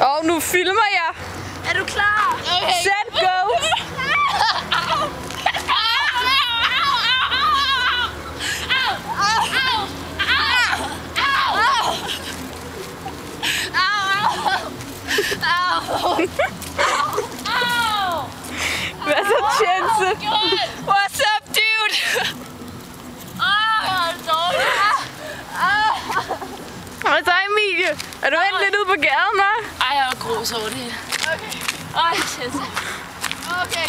Og nu filmer jeg. Er du klar? Okay. Set, go! Emilie? Er du endt lidt ude på gaden, hva'? Ej, jeg er grus over det hele. Okay. Ej, shit. Okay.